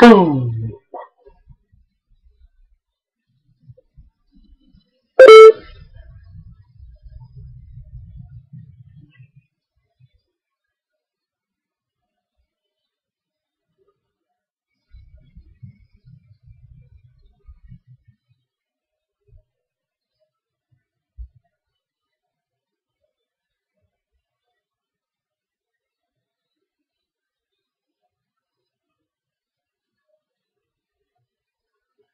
Go.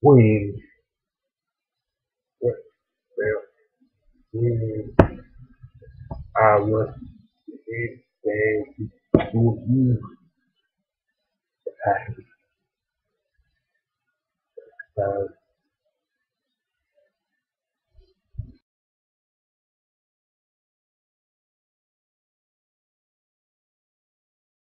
when, well, when I was in there you, I,